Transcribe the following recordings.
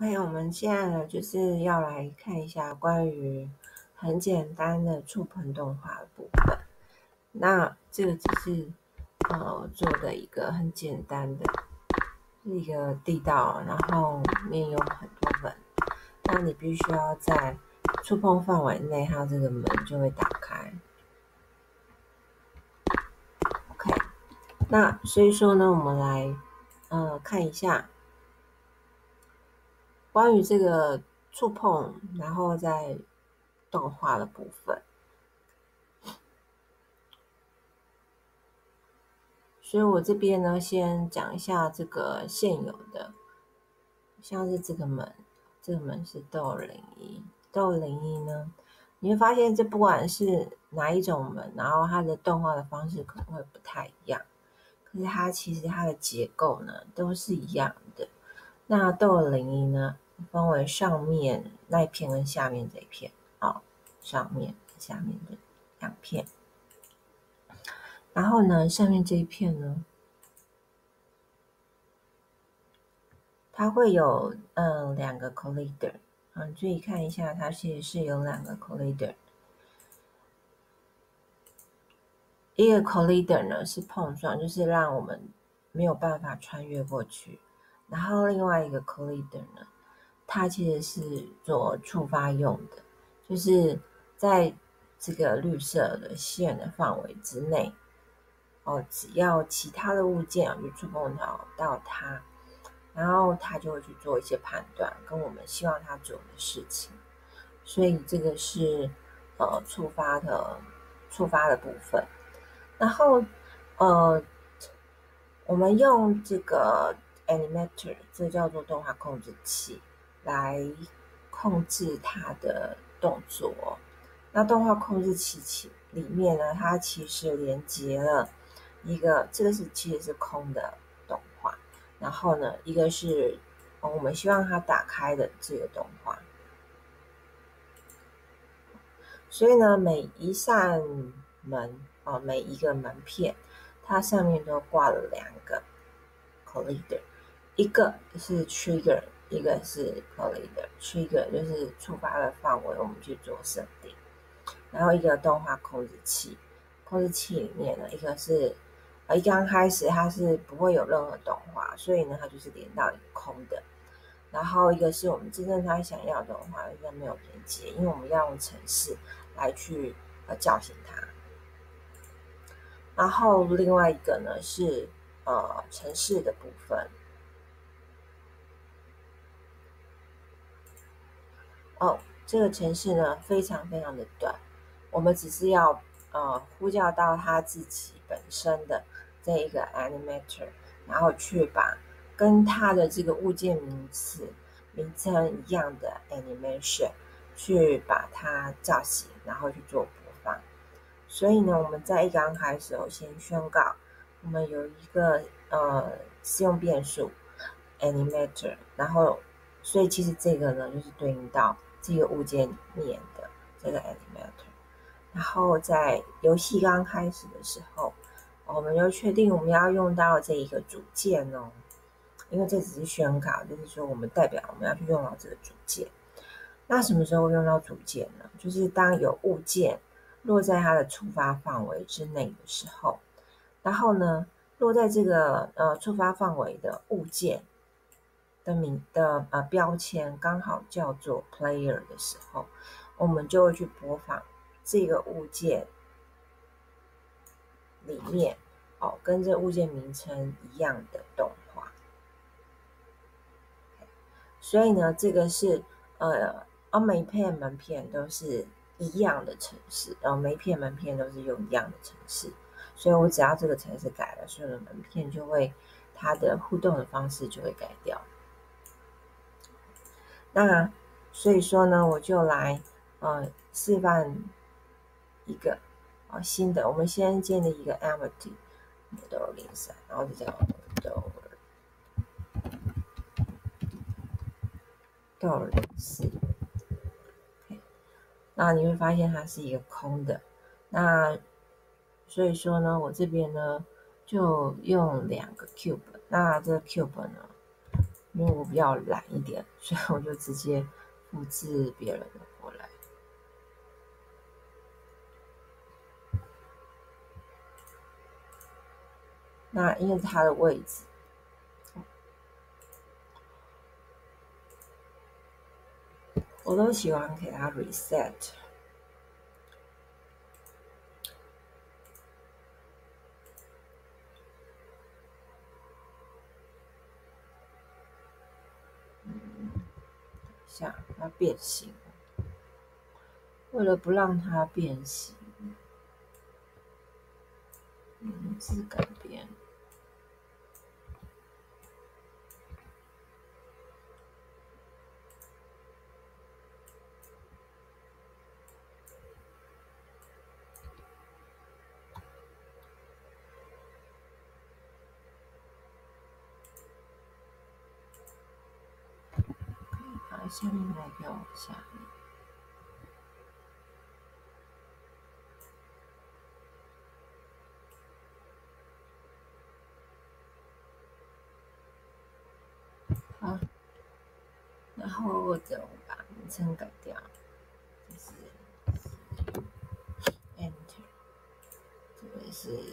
OK，我们现在呢就是要来看一下关于很简单的触碰动画的部分。那这个只是呃做的一个很简单的，一个地道，然后里面有很多门，那你必须要在触碰范围内，它这个门就会打开。OK，那所以说呢，我们来呃看一下。关于这个触碰，然后在动画的部分，所以我这边呢，先讲一下这个现有的，像是这个门，这个门是豆零一，豆零一呢，你会发现这不管是哪一种门，然后它的动画的方式可能会不太一样，可是它其实它的结构呢都是一样的。那豆零一呢？分为上面那一片跟下面这一片，啊，上面下面的两片。然后呢，下面这一片呢，它会有嗯两个 collider，嗯，注意看一下，它其实是有两个 collider。一个 collider 呢是碰撞，就是让我们没有办法穿越过去。然后另外一个 collider 呢？它其实是做触发用的，就是在这个绿色的线的范围之内，哦，只要其他的物件去触碰到到它，然后它就会去做一些判断，跟我们希望它做的事情。所以这个是呃触发的触发的部分。然后呃，我们用这个 animator，这叫做动画控制器。来控制它的动作。那动画控制器其里面呢，它其实连接了一个，这个是其实是空的动画。然后呢，一个是我们希望它打开的这个动画。所以呢，每一扇门啊，每一个门片，它上面都挂了两个 collider，一个是 trigger。一个是 collider trigger，就是触发的范围，我们去做设定。然后一个动画控制器，控制器里面呢，一个是呃一刚开始它是不会有任何动画，所以呢它就是连到一个空的。然后一个是我们真正它想要的动画，应该没有连接，因为我们要用程式来去呃叫醒它。然后另外一个呢是呃程式的部分。哦，这个程式呢非常非常的短，我们只是要呃呼叫到它自己本身的这一个 animator，然后去把跟它的这个物件名词名称一样的 animation 去把它叫醒，然后去做播放。所以呢，我们在一刚开始我先宣告，我们有一个呃适用变数 animator，然后所以其实这个呢就是对应到。这个物件里面的这个 animator，然后在游戏刚开始的时候，我们就确定我们要用到这一个组件哦，因为这只是宣告，就是说我们代表我们要去用到这个组件。那什么时候用到组件呢？就是当有物件落在它的触发范围之内的时候，然后呢，落在这个呃触发范围的物件。的名的呃标签刚好叫做 player 的时候，我们就会去播放这个物件里面哦，跟这物件名称一样的动画。所以呢，这个是呃，哦，每一片门片都是一样的城市，然后每一片门片都是用一样的城市，所以我只要这个城市改了，所有的门片就会它的互动的方式就会改掉。那所以说呢，我就来呃示范一个啊新的，我们先建立一个 empty model 零三，然后就叫 model 到零四。那你会发现它是一个空的。那所以说呢，我这边呢就用两个 cube。那这个 cube 呢，因为我比较懒一点，所以我就直接复制别人的过来。那因为它的位置，我都喜欢给它 reset。下它变形，为了不让它变形，名字改变。下面来给我下面，好，然后我就把名称改掉，就是 Enter，这个是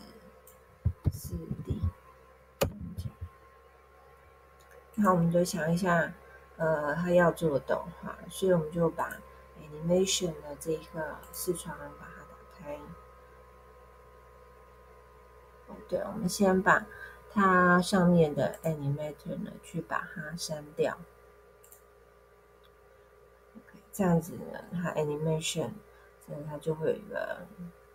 四 D，Enter，那我们就想一下。呃，他要做动画，所以我们就把 animation 的这个视窗把它打开。哦，对，我们先把它上面的 animator 呢，去把它删掉。OK，这样子呢，它 animation，这样它就会有一个，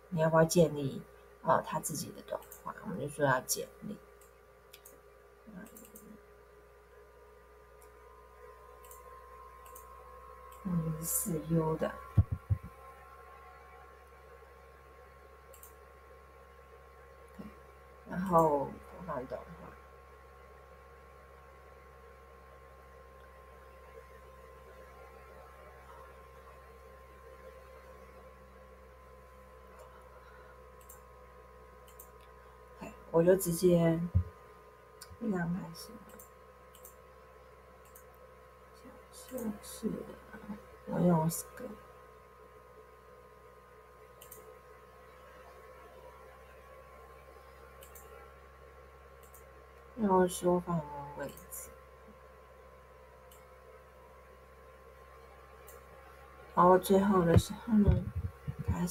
你要不要建立哦，他自己的动画？我们就说要建立。嗯，四 U 的，然后播放动画。我就直接这样开始，是是的。我用这个，然后说放的位置，然后最后的时候呢，开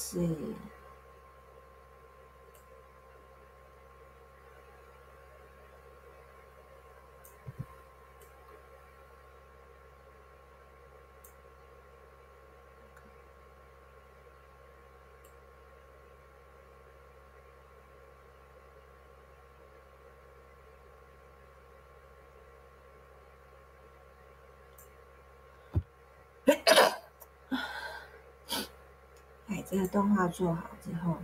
哎。这个动画做好之后，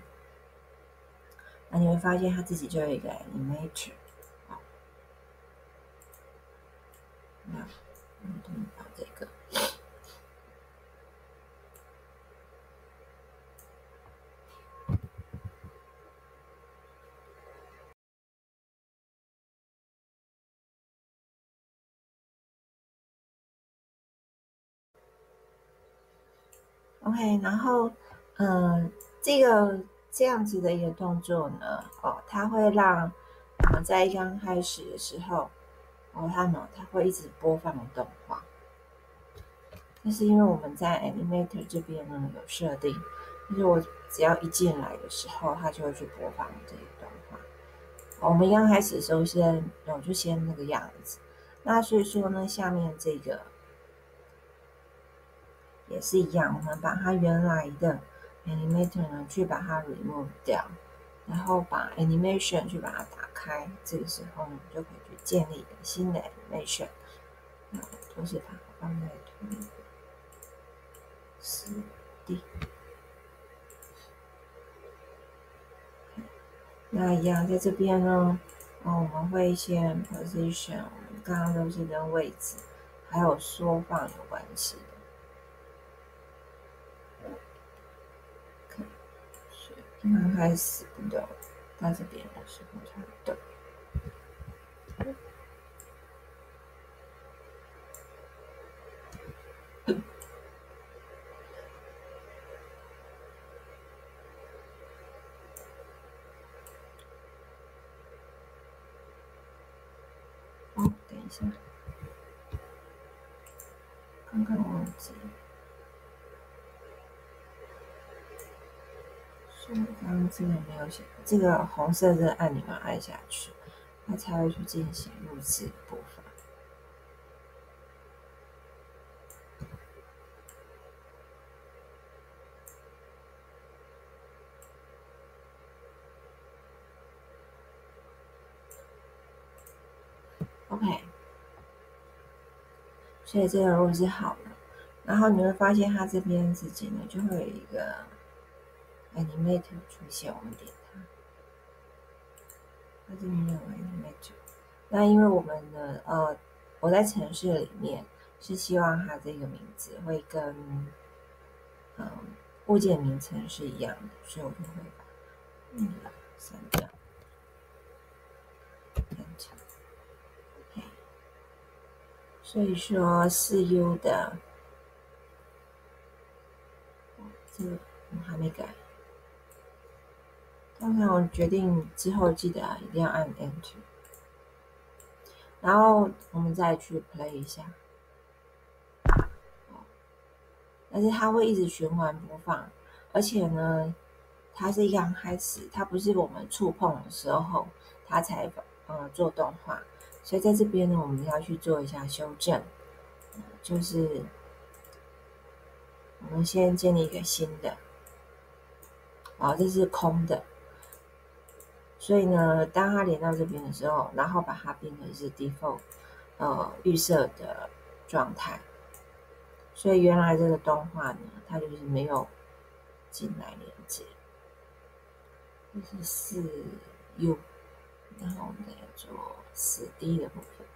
那你会发现它自己就有一个 image 好，那我们把这个。OK，然后。嗯，这个这样子的一个动作呢，哦，它会让啊，在刚开始的时候，哦，它呢，它会一直播放动画。但是因为我们在 Animator 这边呢有设定，就是我只要一进来的时候，它就会去播放这一段话。我们刚开始的时候先，我就先那个样子。那所以说呢，下面这个也是一样，我们把它原来的。Animator 呢，去把它 remove 掉，然后把 Animation 去把它打开，这个时候呢，就可以去建立一个新的 Animation。那同时把它放在四 D。那一样在这边呢，哦，我们会先 Position，我们刚刚都是跟位置还有缩放有关系。刚开始不懂但是别人说他懂哦等一下。刚刚忘记了。这个没有写，这个红色的按钮按下去，它才会去进行录制的部分。OK，所以这个录制好了，然后你会发现它这边自己呢就会有一个 Animate 出现，我们点它，它这边有 Animate。那因为我们的呃，我在城市里面是希望它这个名字会跟嗯物件名称是一样的，所以我就会把嗯删掉。所以说四 U 的，这个我还没改。刚才我决定之后记得一定要按 Enter，然后我们再去 Play 一下。但是它会一直循环播放，而且呢，它是一刚开始，它不是我们触碰的时候，它才呃做动画。所以在这边呢，我们要去做一下修正，就是我们先建立一个新的，啊，这是空的，所以呢，当它连到这边的时候，然后把它变成是 default，呃，预设的状态，所以原来这个动画呢，它就是没有进来连接，这是四 U，然后我们再做。四 D 的部分，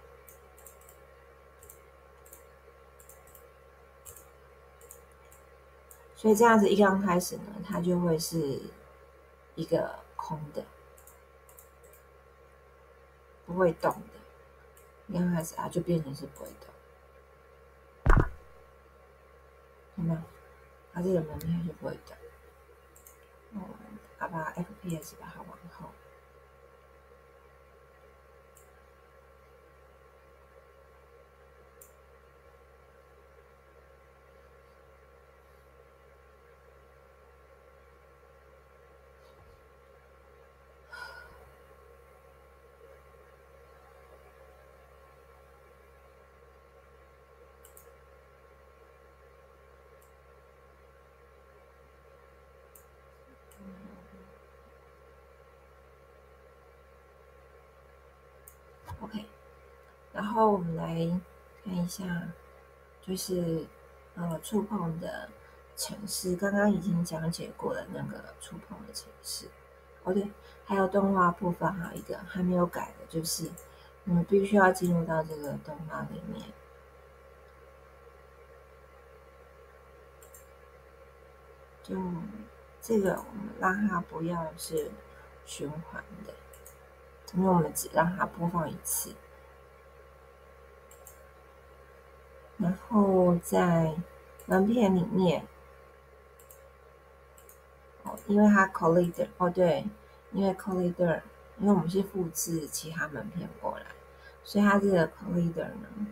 所以这样子一刚开始呢，它就会是一个空的，不会动的。一刚开始啊，就变成是不会动，看到它这个门面就不会动。嗯，好吧 FPS 把它往后。OK，然后我们来看一下，就是呃触碰的城市，刚刚已经讲解过了那个触碰的城市。哦对，还有动画部分还有一个还没有改的，就是你们必须要进入到这个动画里面，就这个我们让它不要是循环的。因为我们只让它播放一次，然后在门片里面，哦，因为它 collider，哦对，因为 collider，因为我们是复制其他门片过来，所以它这个 collider 呢，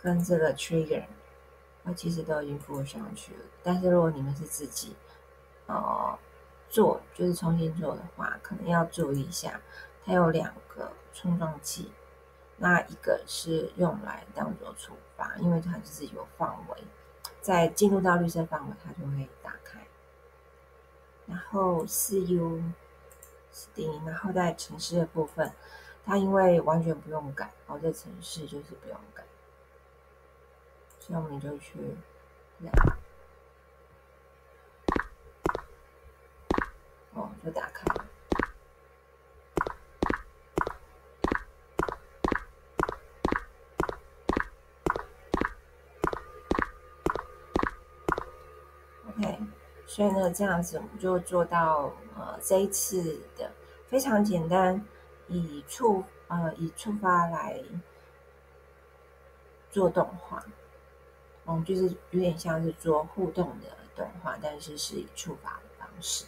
跟这个 trigger，它其实都已经附上去了。但是如果你们是自己，呃，做就是重新做的话，可能要注意一下。它有两个冲撞器，那一个是用来当做触发，因为它就是有范围，在进入到绿色范围，它就会打开。然后四 U 是定，然后在城市的部分，它因为完全不用改，然后在城市就是不用改，所以我们就去，哦，就打开了。所以呢，这样子我们就做到呃这一次的非常简单，以触呃以触发来做动画，嗯，就是有点像是做互动的动画，但是是以触发的方式。